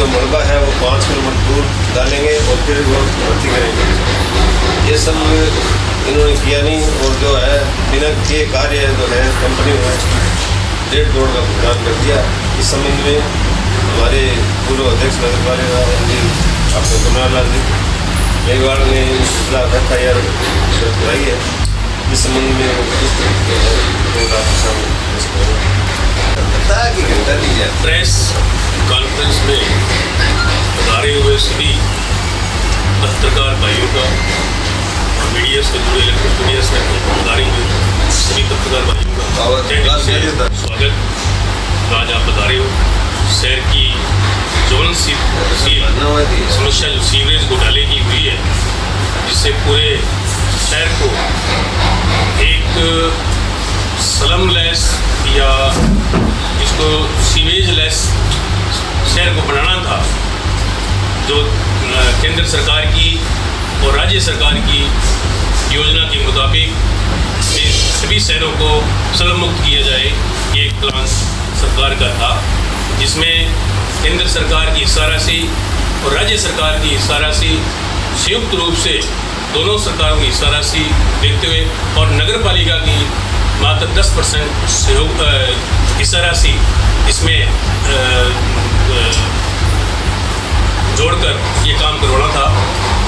जो मलबा है, वो पाँच किलोमीटर दूर डालेंगे और फिर वो भर्ती करेंगे। ये सब इन्होंने किया नहीं और जो है, बिना किए कार्य जो है कंपनी में डेढ़ करोड़ का भुगतान कर दिया। इस संबंध में हमारे पूर्व अध्यक्ष नगर पालिका जी अपने कमरान लाल जी मेघवाड़ ने खिलाफ एफ़ आई आर कराई है। इस संबंध में किस तरीके है आपके बताया कि घंटा लीजिए प्रेस कॉन्फ्रेंस में पधारे हुए सभी पत्रकार भाइयों का और मीडिया से जुड़े इलेक्ट्रिक मीडिया से पधारे हुए सभी पत्रकार भाइयों का स्वागत। आज आप बता रहे हो शहर की जोन सी समस्या जो सीवरेज घोटाले की हुई है जिससे पूरे शहर को एक स्लम लेस या इसको सीवेज लेस शहर को बनाना था, जो केंद्र सरकार की और राज्य सरकार की योजना के मुताबिक सभी शहरों को स्लम मुक्त किया जाए, ये एक प्लान सरकार का था, जिसमें केंद्र सरकार की हिस्सा राशि और राज्य सरकार की हिस्सा राशि संयुक्त रूप से दोनों सरकारों की हिस्सा राशि देखते हुए और नगर पालिका की मात्र 10 परसेंट हिस्सा राशि इसमें जोड़कर ये काम करवाना था।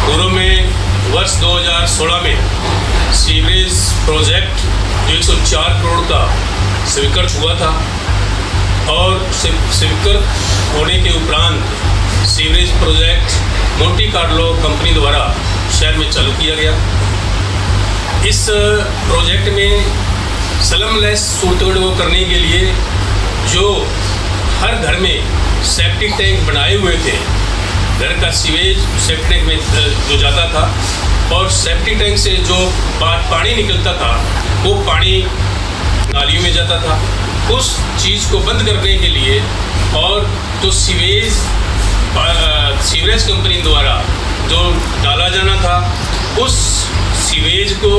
पूर्व में वर्ष 2016 में सीवरेज प्रोजेक्ट जो 104 करोड़ का स्वीकृत हुआ था और स्वीकृत होने के उपरांत sewerage project Monte Carlo company द्वारा शहर में चालू किया गया। इस प्रोजेक्ट में सलमलेस सूरतगढ़ को करने के लिए जो हर घर में सेप्टिक टैंक बनाए हुए थे, घर का सीवेज सेप्टिक टैंक में जो जाता था, और सेप्टिक टैंक से जो पानी निकलता था, वो पानी नालियों में जाता था। उस चीज़ को बंद करने के लिए और जो सीवेज सीवरेज कंपनी द्वारा जो डाला जाना था, उस सीवेज को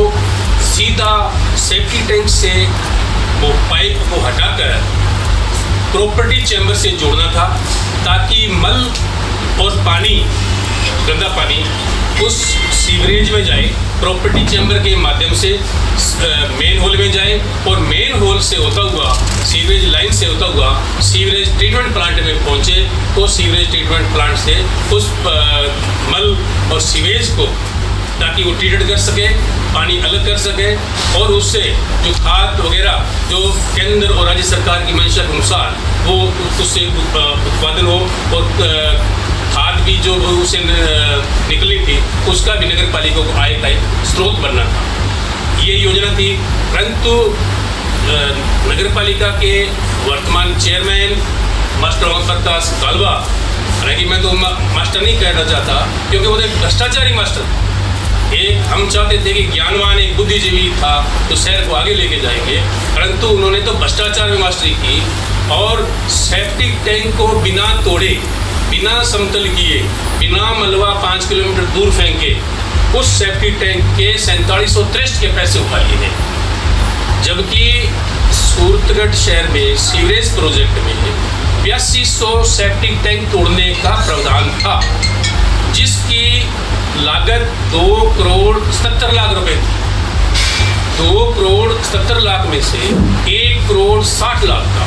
सीधा सेफ्टी टैंक से वो पाइप को हटाकर प्रॉपर्टी चैम्बर से जोड़ना था, ताकि मल और पानी, गंदा पानी उस सीवरेज में जाए प्रॉपर्टी चैम्बर के माध्यम से मेन होल में जाए और मेन होल से होता हुआ सीवरेज लाइन से होता हुआ सीवरेज ट्रीटमेंट प्लांट में पहुँचे तो सीवरेज ट्रीटमेंट प्लांट से उस मल और सीवेज को ताकि वो ट्रीटेड कर सके, पानी अलग कर सके, और उससे जो खाद वगैरह, जो केंद्र और राज्य सरकार की मंशा के अनुसार वो उससे उत्पादन हो और खाद भी जो उसे निकली थी, उसका भी नगर पालिका को आय का स्रोत बनना था ये योजना थी परंतु नगर पालिका के वर्तमान चेयरमैन मास्टर ओम प्रकाश कालवा हालाँकि मैं तो मास्टर नहीं कहना चाहता, क्योंकि वो तो एक भ्रष्टाचारी मास्टर था। एक, हम चाहते थे कि ज्ञानवान एक बुद्धिजीवी था तो शहर को आगे लेके जाएँगे। परंतु उन्होंने तो भ्रष्टाचार में मास्टरी की और सेप्टिक टैंक को बिना तोड़े, बिना समतल किए, बिना मलबा पाँच किलोमीटर दूर फेंके, उस सेप्टिक टैंक के सैंतालीस सौ के पैसे उठा लिए हैं। जबकि सूरतगढ़ शहर में, सीवरेज प्रोजेक्ट में, बयासी सौ सेप्टिक टैंक तोड़ने का प्रावधान था। जिसकी लागत दो करोड़ सत्तर लाख रुपए थी। दो करोड़ सत्तर लाख में से एक करोड़ साठ लाख का,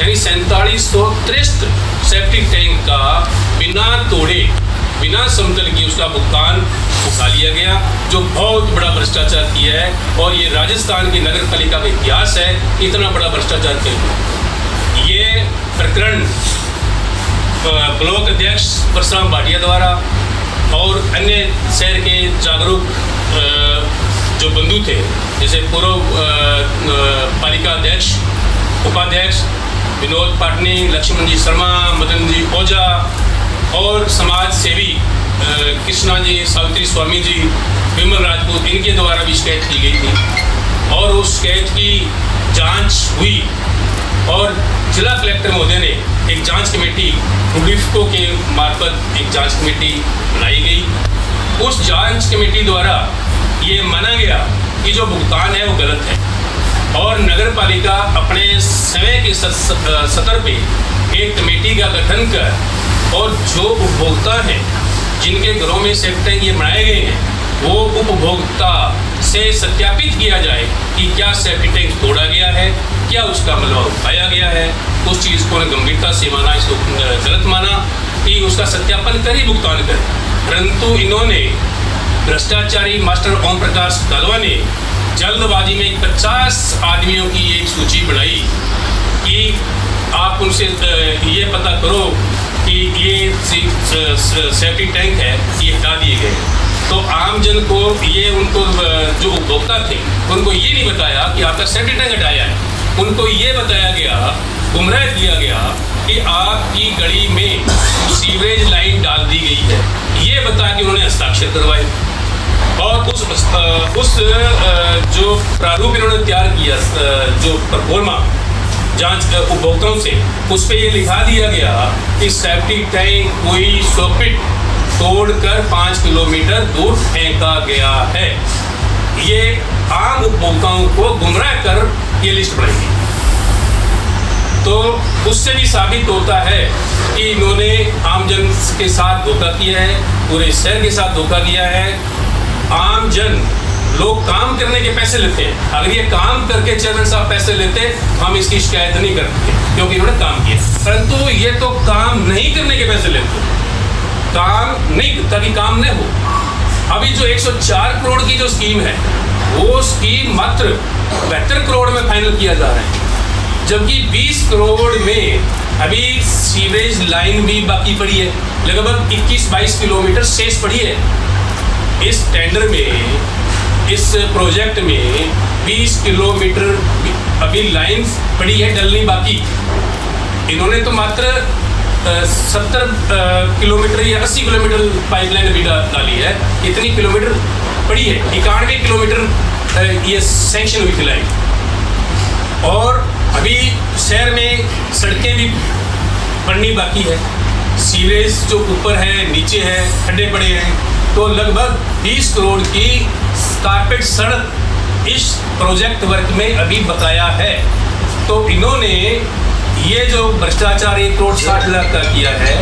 यानी सैंतालीस सौ तिरसठ सेप्टिक टैंक का बिना तोड़े, बिना समतल की उसका भुगतान उठा लिया गया, जो बहुत बड़ा भ्रष्टाचार किया है। और ये राजस्थान की नगर पालिका का इतिहास है, इतना बड़ा भ्रष्टाचार क्यों? ये प्रकरण ब्लॉक अध्यक्ष परशुराम भाटिया द्वारा और अन्य शहर के जागरूक जो बंधु थे, जैसे पूर्व पालिका अध्यक्ष, उपाध्यक्ष विनोद पाटनी लक्ष्मण जी शर्मा मदन जी ओझा और समाज सेवी कृष्णा जी सावित्री स्वामी जी, विमल राजपूत, इनके द्वारा भी शिकायत की गई थी। और उस शिकायत की जाँच हुई और जिला कलेक्टर महोदय ने एक जाँच कमेटी, पुलिसको के मार्फत एक जाँच कमेटी बनाई गई। उस जाँच कमेटी द्वारा ये माना गया कि जो भुगतान है वो गलत है। और नगर पालिका अपने समय के सतर पे एक कमेटी का गठन कर और जो उपभोक्ता हैं, जिनके घरों में सेफ्टी ये बनाए गए हैं, वो उपभोक्ता से सत्यापित किया जाए कि क्या सेफ्टी टैंक तोड़ा गया है, क्या उसका मलबा उठाया गया है, उस चीज़ को गंभीरता से माना, इसको गलत माना, कि उसका सत्यापन कर ही भुगतान कर। परंतु इन्होंने भ्रष्टाचारी मास्टर ओम प्रकाश कालवा ने जल्दबाजी में पचास आदमियों की एक सूची बनाई कि आप उनसे ये पता करो कि ये सेफ्टी टैंक है, ये हटा दिए गए तो आम जन को ये उनको जो उपभोक्ता थे, उनको ये नहीं बताया कि आपका सेफ्टी टैंक हटाया है। उनको ये बताया गया, गुमराह किया गया कि आपकी गली में सीवरेज लाइन डाल दी गई है। ये बता के उन्होंने हस्ताक्षर करवाए। और उस उस जो प्रारूप इन्होंने तैयार किया जो परफॉर्मा, जाँच उपभोक्ताओं से, उस पर यह लिखा दिया गया कि सेफ्टी टैंक, कोई सॉकेट तोड़कर पाँच किलोमीटर दूर फेंका गया है। ये आम उपभोक्ताओं को गुमराह कर ये लिस्ट बनाई तो उससे भी साबित होता है कि इन्होंने आमजन के साथ धोखा किया है, पूरे शहर के साथ धोखा किया है। आम जन लोग काम करने के पैसे लेते हैं। अगर ये काम करके चेयरमैन साहब पैसे लेते, हम इसकी शिकायत नहीं करते, क्योंकि इन्होंने काम किया। परंतु ये तो काम नहीं करने के पैसे लेते। काम नहीं, ताकि काम नहीं हो। अभी जो 104 करोड़ की जो स्कीम है, वो स्कीम मात्र बहत्तर करोड़ में फाइनल किया जा रहा है। जबकि 20 करोड़ में अभी सीवरेज लाइन भी बाकी पड़ी है। लगभग 21-22 किलोमीटर शेष पड़ी है। इस टेंडर में, इस प्रोजेक्ट में 20 किलोमीटर अभी लाइन पड़ी है, डलनी बाकी। इन्होंने तो मात्र सत्तर किलोमीटर या अस्सी किलोमीटर पाइपलाइन अभी डाली है। इतनी किलोमीटर पड़ी है। इक्यानवे किलोमीटर ये सेंक्शन हुई फ़िलहाल। और अभी शहर में सड़कें भी पड़नी बाकी है। सीवेज जो ऊपर है, नीचे है खड्डे पड़े हैं तो लगभग 20 करोड़ की कारपेट सड़क इस प्रोजेक्ट वर्क में अभी बताया है। तो इन्होंने ये जो भ्रष्टाचार एक करोड़ साठ लाख का किया है,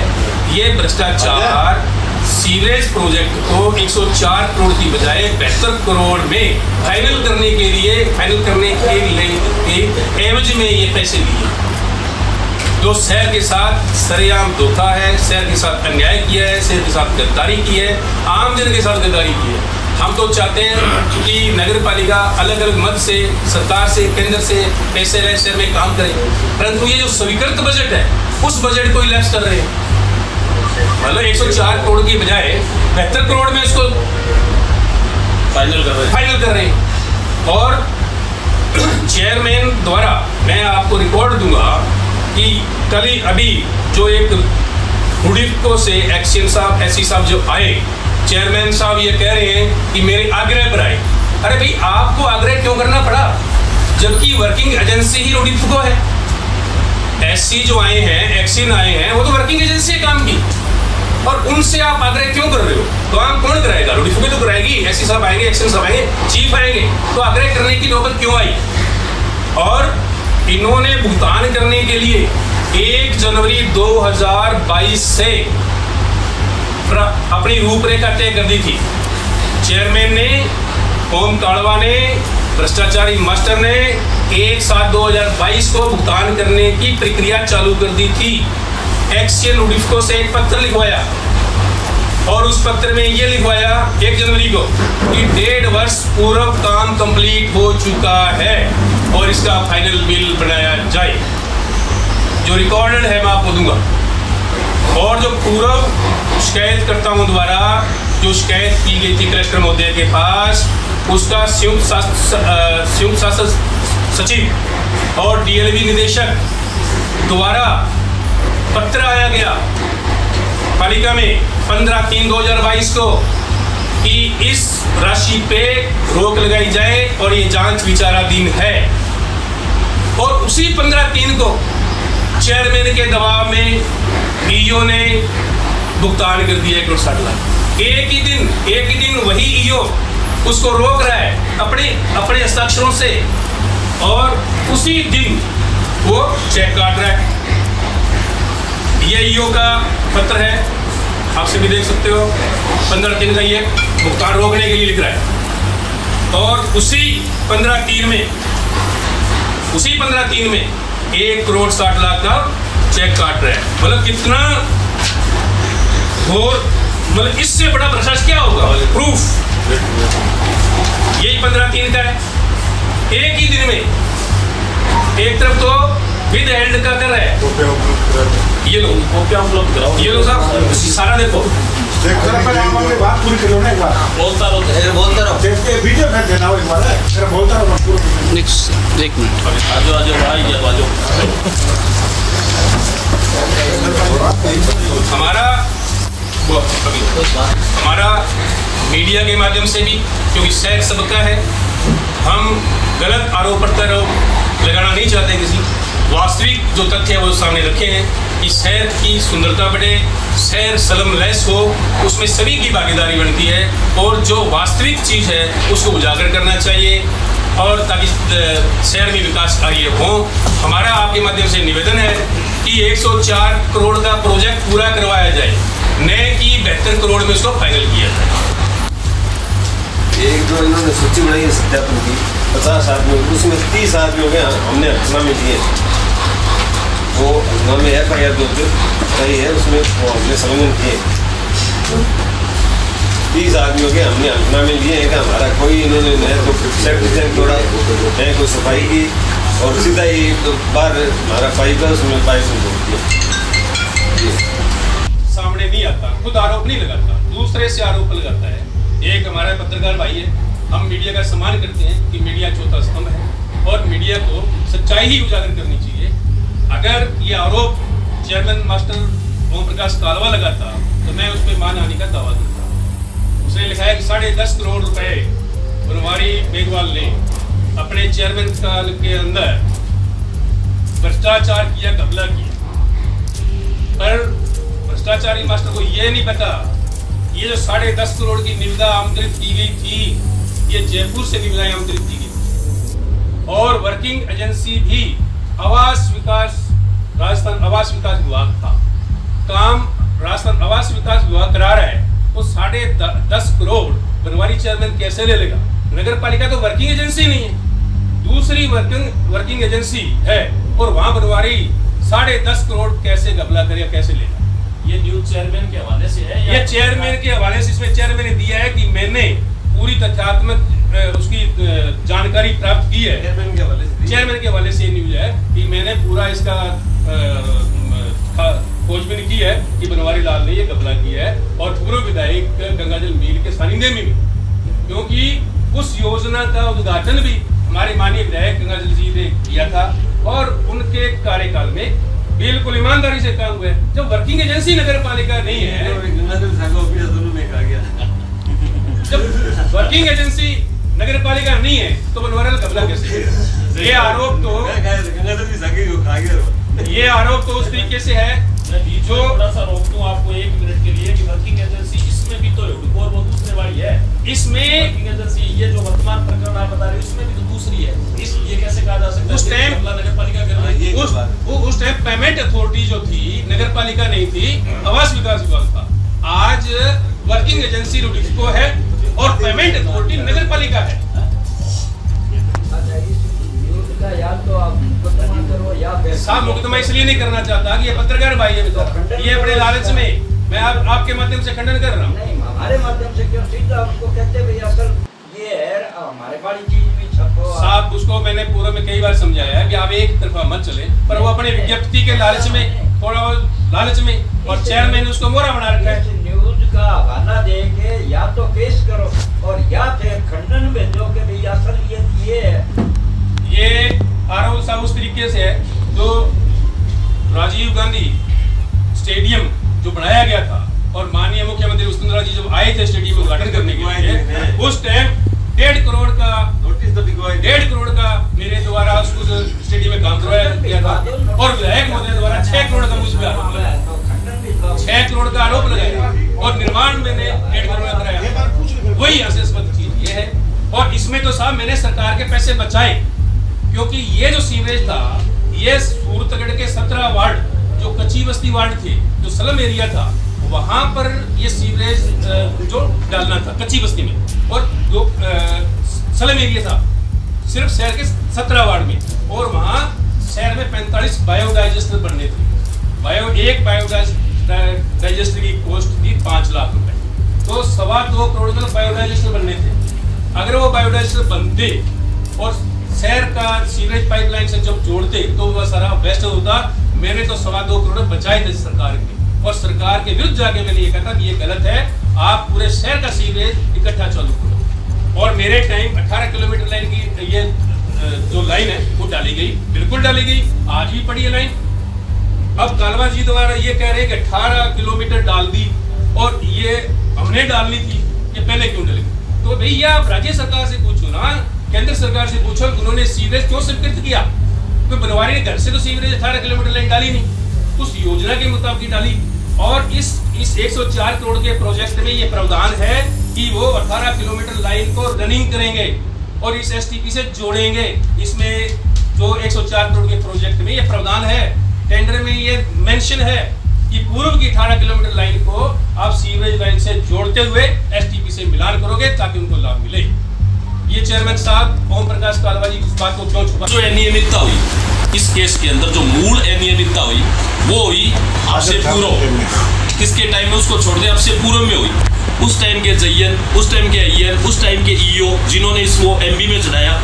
ये भ्रष्टाचार सीवरेज प्रोजेक्ट को 104 करोड़ की बजाय बेहतर करोड़ में फाइनल करने के लिए, फाइनल करने के लिए एवज में ये पैसे लिए। जो शहर के साथ सरेआम धोखा है, शहर के साथ अन्याय किया है, शहर के साथ गद्दारी की है, आम जन के साथ गद्दारी की है। हम तो चाहते हैं कि नगर पालिका अलग अलग मत से सरकार से केंद्र से पैसे रहे शहर में काम करे। परंतु ये जो स्वीकृत बजट है उस बजट को इलेक्स कर रहे हैं। मतलब एक सौ चार करोड़ की बजाय बेहतर करोड़ में इसको फाइनल कर रहे हैं। फाइनल कर रहे हैं। और चेयरमैन द्वारा मैं आपको रिकॉर्ड दूँगा कि कल ही अभी जो एक हुडिको से एक्शन साहब एस साहब जो आए चेयरमैन साहब ये कह रहे हैं कि मेरे आग्रह पर आए। अरे भाई, आपको आग्रह क्यों करना पड़ा? जबकि वर्किंग एजेंसी ही रोडी फुको है। एससी जो आए हैं एक्सिन आए हैं, वो तो वर्किंग एजेंसी काम की। और उनसे आप आग्रह क्यों कर रहे हो? तो काम कौन कराएगा? रोडी फुके तो कराएगी। एससी साहब आएँगे एक्शन साहब आएँगे चीफ आएँगे। तो आग्रह करने की नौबत क्यों आई? और इन्होंने भुगतान करने के लिए एक जनवरी 2022 से अपनी रूपरेखा तय कर दी थी चेयरमैन ने ओम काड़वा ने भ्रष्टाचारी मास्टर ने एक सात दो हज़ार बाईस को भुगतान करने की प्रक्रिया चालू कर दी थी एक्सियन उडिफको से एक पत्र लिखवाया और उस पत्र में ये लिखवाया एक जनवरी को कि डेढ़ वर्ष पूर्व काम कंप्लीट हो चुका है और इसका फाइनल बिल बनाया जाए जो रिकॉर्डेड है मैं आपको दूँगा और जो पूर्व शिकायतकर्ताओं द्वारा जो शिकायत की गई थी कलेक्टर महोदय के पास, उसका संयुक्त संयुक्त शासन सचिव और डीएलबी निदेशक द्वारा पत्र आया गया पालिका में 15 तीन 2022 को कि इस राशि पे रोक लगाई जाए और ये जाँच विचाराधीन है। और उसी पंद्रह तीन को चेयरमैन के दबाव में ईओ ने भुगतान कर दिया एक करोड़ साठ लाख। एक ही दिन, एक ही दिन वही ईओ उसको रोक रहा है अपने अपने हस्ताक्षरों से। और उसी दिन वो चेक काट रहा है। ये ईओ का पत्र है आपसे भी देख सकते हो। पंद्रह दिन का ये भुगतान रोकने के लिए लिख रहा है। और उसी पंद्रह तीन में, उसी पंद्रह तीन में एक करोड़ साठ लाख का चेक काट रहा है। मतलब कितना और मतलब इससे बड़ा भ्रष्टाचार क्या होगा? प्रूफ यही पंद्रह तीन का है। एक ही दिन में। एक तरफ़ तो विद हेल्ड का कर रहा है। ये लो। क्या उपलब्ध कराओ ये लो साहब। सारा देखो। बात पूरी करो ना बोलता रहो बोलते रहो देखते वीडियो भेज देना एक बार है बोलता रहो नेक्स्ट एक मिनट। आजो आजो भाई आजो। हमारा। हमारा मीडिया के माध्यम से भी, क्योंकि शहर सबका है, हम गलत आरोप प्रत्यारोप लगाना नहीं चाहते किसी वास्तविक जो तथ्य है, वो सामने रखे हैं कि शहर की सुंदरता बढ़े शहर सलम लैस हो, उसमें सभी की भागीदारी बनती है, और जो वास्तविक चीज़ है, उसको उजागर करना चाहिए और ताकि शहर में विकास कार्य हो। हमारा आपके माध्यम से निवेदन है कि 104 करोड़ का प्रोजेक्ट पूरा करवाया जाए। नए की बेहतर करोड़ में उसको फाइनल किया जाए। एक जो इन्होंने सूची बनाई है सत्यापन की, पचास आदमी, उसमें तीस आदमी हो गए हमने हंगामे दिए। वो हंगामे एफ़ आई आर जो है, उसमें वो हमने संलग्न किए। तीस आदमी हो गए हमने हंगामे लिए हैं कि हमारा कोई इन्होंने नया तो सेट तोड़ा है कोई सफ़ाई की, और सीधा ही तो बाहर हमारा पाइप है, उसमें पाइप सामने नहीं आता, खुद आरोप नहीं लगाता, दूसरे से आरोप लगाता है। एक हमारा पत्रकार भाई है, हम मीडिया का सम्मान करते हैं कि मीडिया चौथा स्तंभ है, और मीडिया को सच्चाई ही उजागर करनी चाहिए। अगर ये आरोप चेयरमैन मास्टर ओम प्रकाश कालवा लगाता तो मैं उस पर मानहानि का दावा करता उसने लिखा है कि साढ़े दस करोड़ रुपए बनवारी मेघवाल ने अपने चेयरमैन काल के अंदर भ्रष्टाचार किया कबला किया पर भ्रष्टाचारी मास्टर को यह नहीं पता ये जो साढ़े दस करोड़ की निविदा आमंत्रित की गई थी ये जयपुर से निविदाएँ आमंत्रित की गई और वर्किंग एजेंसी भी आवास विकास राजस्थान आवास विकास विभाग था काम राजस्थान आवास विकास विभाग करा रहा है वो साढ़े दस करोड़ बनवारी चेयरमैन कैसे ले लेगा? नगर पालिका तो वर्किंग एजेंसी नहीं है। दूसरी वर्किंग वर्किंग एजेंसी है और वहाँ बनवारी साढ़े दस करोड़ कैसे गबला करेगा कैसे लेगा? ये न्यूज़ चेयरमैन के हवाले से है या- चेयरमैन के हवाले से इसमें चेयरमैन ने दिया है कि मैंने पूरी तथ्यात्मक उसकी जानकारी प्राप्त की है। चेयरमैन के हवाले से चेयरमैन के हवाले से ये न्यूज़ है कि मैंने पूरा इसका खोजबीन की है कि बनवारी लाल ने ये कबला किया है और पूर्व विधायक गंगाजल मील के सानिध्य में भी। क्योंकि उस योजना का उद्घाटन भी हमारे माननीय विधायक गंगाजल जी ने किया था और उनके कार्यकाल में बिल्कुल ईमानदारी से काम हुआ है। जब वर्किंग एजेंसी नगर पालिका नहीं है जब वर्किंग एजेंसी नगर पालिका नहीं है तो बनवारल कबला कैसे ये आरोप तो ये आरोप तो उस तरीके से है मैं जो थोड़ा सा रोक दूँ आपको एक मिनट के लिए कि वर्किंग एजेंसी इसमें भी तो है और वो दूसरे वाली है। इसमें वर्किंग एजेंसी ये जो वर्तमान प्रकरण आप बता रहे हो इसमें भी तो दूसरी है। इस ये कैसे कहा जा सकता है? उस टाइम- नगर पालिका कर रही है उस बात है। वो उस टाइम पेमेंट अथॉरिटी जो थी नगर पालिका नहीं थी आवास विकास विभाग था। आज वर्किंग एजेंसी रुडिको है और पेमेंट अथॉरिटी नगर पालिका है अच्छा इस युद्ध का या तो आप साहब मुकदमा इसलिए नहीं करना चाहता कि ये पत्रकार भाई है ये बड़े लालच में मैं आप, आपके माध्यम से खंडन कर रहा हूँ। हमारे माध्यम से क्यों? सीधा आपको कहते भाई असल ये है हमारे वाली चीज़ भी छपो साहब उसको मैंने पूर्व में कई बार समझाया है कि आप एक तरफा मत चले पर वो अपने विज्ञप्ति के लालच में थोड़ा लालच में और चेयरमैन ने उसको मोहरा बना रखा है। न्यूज़ का हवाला दे के या तो केस करो और या फिर खंडन भेजो कि भाई असल ये ये है आरोप साहब उस तरीके से है जो राजीव गांधी स्टेडियम जो बनाया गया था और माननीय मुख्यमंत्री वसुंधरा जी जब आए थे स्टेडियम उद्घाटन करने के लिए उस टाइम डेढ़ करोड़ का नोटिस तो डेढ़ करोड़ का मेरे द्वारा उस स्टेडियम में काम करवाया गया था और विधायक महोदय द्वारा छह करोड़ का मुझ पर आरोप लगाया। छह करोड़ का आरोप लगाया और निर्माण मैंने डेढ़ करोड़ का कराया। वही हास्यास्पद चीज़ ये है। और इसमें तो साहब मैंने सरकार के पैसे बचाए। क्योंकि ये जो सीवरेज था, ये सूरतगढ़ के सत्रह वार्ड, जो कच्ची बस्ती वार्ड थे, जो स्लम एरिया था, वहाँ पर ये सीवरेज जो डालना था, कच्ची बस्ती में, और जो स्लम एरिया था, सिर्फ़ शहर के सत्रह वार्ड में, और वहाँ शहर में पैंतालीस बायोडाइजेस्टर बनने थे। बायो एक बायोडाइजेस्टर की कॉस्ट थी पाँच लाख रुपए। तो सवा दो करोड़ में बायोडाइजेस्टर बनने थे। अगर वो बायोडाइजेस्टर बनते, और शहर का सीवरेज पाइपलाइन से जब जोड़ते तो वह सारा वेस्ट होता। मैंने तो सवा दो करोड़ बचाए थे सरकार के। और सरकार के विरुद्ध जाके मैंने ये कहा था कि ये गलत है, आप पूरे शहर का सीवरेज इकट्ठा चालू करो। और मेरे टाइम 18 किलोमीटर लाइन की ये जो लाइन है, वो डाली गई, बिल्कुल डाली गई। आज भी पड़ी है लाइन। अब कालवा जी द्वारा ये कह रहे हैं कि 18 किलोमीटर डाल दी, और ये हमने डालनी थी ये पहले क्यों डली? तो भैया आप राज्य सरकार से पूछो ना केंद्र सरकार से पूछो, उन्होंने सीवरेज क्यों स्वीकृत किया? तो बनवारी ने घर से तो सीवरेज 18 किलोमीटर लाइन डाली नहीं। उस योजना के मुताबिक डाली। और इस इस 104 करोड़ के प्रोजेक्ट में ये प्रावधान है कि वो 18 किलोमीटर लाइन को रनिंग करेंगे और इस एसटीपी से जोड़ेंगे। इसमें जो 104 करोड़ के प्रोजेक्ट में ये प्रावधान है, टेंडर में ये मेंशन है कि पूर्व की 18 किलोमीटर लाइन को आप सीवरेज लाइन से जोड़ते हुए एसटीपी से मिलान करोगे ताकि उनको लाभ मिले। ये चेयरमैन साहब ओम प्रकाश कालवा जी इस बात को क्यों छुपा? जो अनियमितता हुई इस केस के अंदर जो मूल अनियमितता हुई वो हुई आपसे पूर्व। किसके टाइम में उसको छोड़ दे आपसे पूर्व में हुई। उस टाइम के जयन उस टाइम के अयन उस टाइम के ईओ जिन्होंने इसको एमबी में चढ़ाया।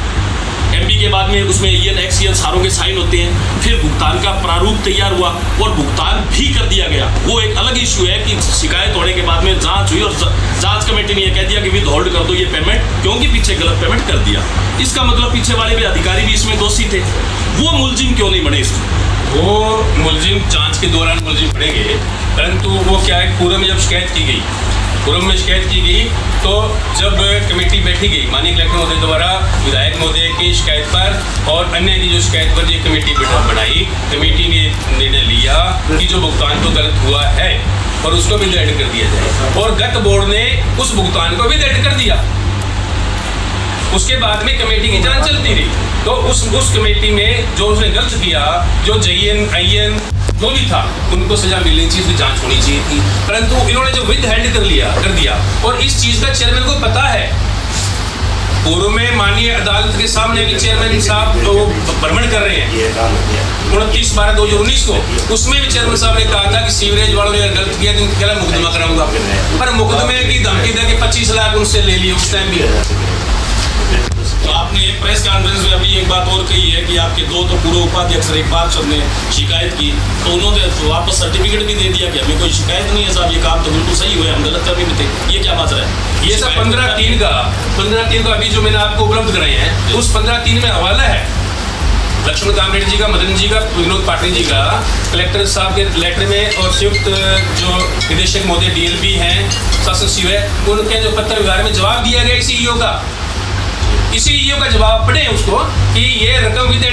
एमबी के बाद में उसमें ईएन एक्सीएन सारों के साइन होते हैं। फिर भुगतान का प्रारूप तैयार हुआ और भुगतान भी कर दिया गया। वो एक अलग इशू है कि शिकायत होने के बाद में जाँच हुई और जाँच कमेटी ने ये कह दिया कि विद होल्ड कर दो ये पेमेंट क्योंकि पीछे गलत पेमेंट कर दिया। इसका मतलब पीछे वाले भी अधिकारी भी इसमें दोषी थे। वो मुलजिम क्यों नहीं बने इसमें? वो मुलजिम जाँच के दौरान मुलजिम पड़ेंगे, परंतु वो क्या है, पूर्व में जब शिकायत की गई पूर्व में शिकायत की गई तो जब कमेटी बैठी गई, माननीय कलेक्टर महोदय द्वारा, विधायक महोदय की शिकायत पर और अन्य की जो शिकायत पर ये कमेटी बैठक बनाई, कमेटी ने निर्णय लिया कि जो भुगतान तो गलत हुआ है और उसको भी डेड कर दिया जाए। और गत बोर्ड ने उस भुगतान को भी डेड कर दिया। उसके बाद में कमेटी की जाँच चलती रही। तो उस उस कमेटी में जो उसने गलत किया, जो जयन आईएन जो भी था, उनको सजा मिलनी चाहिए उसकी जाँच होनी चाहिए थी। परंतु इन्होंने जो विद हैंड कर लिया, कर दिया। और इस चीज़ का चेयरमैन को पता है। पूर्व में माननीय अदालत के सामने भी चेयरमैन साहब तो भ्रमण कर रहे हैं, उनतीस बारह दो हज़ार उन्नीस को, उसमें भी चेयरमैन साहब ने कहा था कि सीवरेज वालों ने गलत किया तो इनके खिलाफ मुकदमा कराऊँगा। पर मुकदमे की धमकी दे के पच्चीस लाख उनसे ले लिए उस टाइम भी। तो आपने एक प्रेस कॉन्फ्रेंस में अभी एक बात और कही है कि आपके दो तो पूर्व उपाध्यक्ष इकबाल चंद ने शिकायत की तो उन्होंने तो वापस सर्टिफिकेट भी दे दिया कि हमें कोई शिकायत नहीं है साहब ये काम तो बिल्कुल सही हुआ हम गलत कभी में थे। ये क्या माजरा है? ये सब पंद्रह तीन का पंद्रह तीन का अभी जो मैंने आपको उपलब्ध कराए हैं उस पंद्रह तीन में हवाला है। लक्ष्मण कामरेड जी का मदन जी का विनोद पाटिल जी का कलेक्टर साहब के लेटर में और संयुक्त जो निदेशक महोदय डीएलपी हैं शासन सचिव है उनके जो पत्र व्यवहार में जवाब दिया गया इसी ईओ का। इसी ईओ का जवाब पढ़े उसको कि ये रकम विद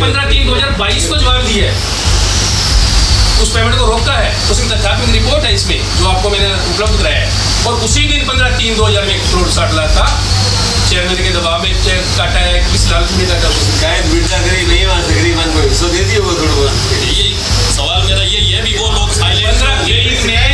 पंद्रह तीन दो हज़ार बाईस को जवाब दिया है। उस पेमेंट को रोका है। उसकी तथ्यात्मक रिपोर्ट है इसमें जो आपको मैंने उपलब्ध कराया है। और उसी दिन पंद्रह तीन दो हज़ार में एक करोड़ साठ लाख का चेयरमैन के दबाव में चेक काटा है किस लालच में काटा शिकायत मिर्ज़ा करी नहीं वहाँ से गरीबन को हिस्सा दे दिए वो थोड़ा ये सवाल मेरा यही है भी वो लोग साइलेंट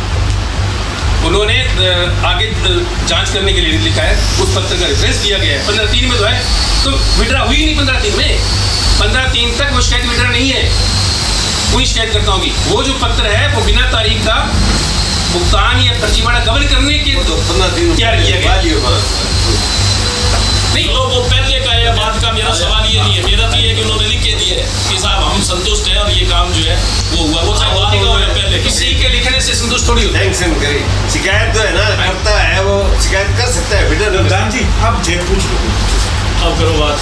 उन्होंने आगे जाँच करने के लिए लिखा है उस पत्र का रेफरेंस दिया गया है। पंद्रह तीन में तो है। तो विड्रा हुई नहीं पंद्रह तीन में? पंद्रह तीन तक वो शिकायत विड्रा नहीं है। कोई शिकायत करता होगी। वो जो पत्र है वो बिना तारीख का भुगतान या फर्जीवाड़ा कवर करने के तो पंद्रह दिन तैयार किया गया। नहीं वो पहले है है बात का मेरा सवाल ये नहीं है। मेरा तो ये है कि उन्होंने लिख के दिए। कि साहब हम संतुष्ट हैं और ये काम जो है वो हुआ। वो चाहे बाद का हो या पहले। किसी के लिखने से संतुष्ट थोड़ी होता। सैंक्शन करी शिकायत जो है ना करता है वो शिकायत कर सकता है फिर प्रधान जी आप जे पूछ लो। अब करो बात।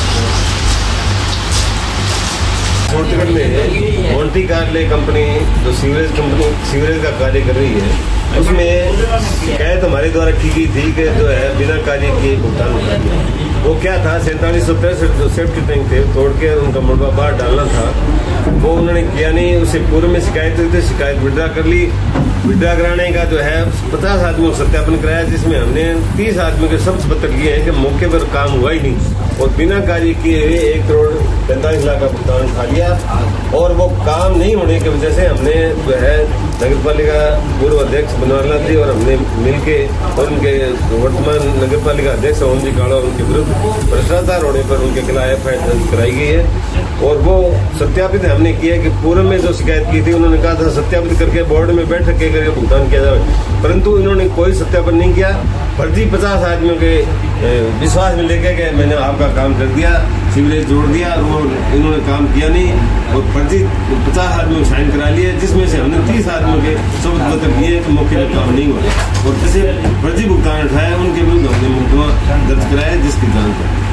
छत्तीसगढ़ में मोन्टी कार्ले कंपनी जो सीवरेज कंपनी सीवरेज का कार्य कर रही है उसमें शिकायत हमारे द्वारा की गई थी कि जो है बिना कार्य के भुगतान होता है। वो क्या था, सैंतालीस सौ तिरसठ जो सेफ्टी टैंक थे, तोड़ के उनका मुड़वा बाहर डालना था। वो उन्होंने किया नहीं, उसे पूर्व में शिकायत हुई थी, शिकायत विड्रा कर ली। विड्रा कराने का जो है, पचास आदमियों को सत्यापन कराया, जिसमें हमने तीस आदमियों के शब्द पत्र लिए हैं कि मौके पर काम हुआ ही नहीं। और बिना कार्य किए हुए एक करोड़ पैंतालीस लाख का भुगतान उठा लिया। और वो काम नहीं होने की वजह से हमने जो है नगर पालिका पूर्व अध्यक्ष बनवाला जी और हमने मिलके और उनके वर्तमान नगर पालिका अध्यक्ष ओम जी काड़ा उनके विरुद्ध भ्रष्टाचार होने पर उनके खिलाफ एफ़ आई दर्ज कराई गई है। और वो सत्यापित हमने किया कि पूर्व में जो शिकायत की थी, उन्होंने कहा था सत्यापित करके बोर्ड में बैठक के करके भुगतान किया जाए। परंतु इन्होंने कोई सत्यापन नहीं किया। फर्जी पचास आदमियों के विश्वास में लेके के मैंने आपका काम कर दिया सीवरेज जोड़ दिया और वो इन्होंने काम किया नहीं। और फर्जी पचास आदमियों साइन करा लिए, जिसमें से हमने तीस आदमियों के शब्द पत्र दिए कि मौके पर काम नहीं हुआ। और जैसे फर्जी भुगतान उठाया, उनके विरुद्ध हमने मुकदमा दर्ज कराया, जिसकी है।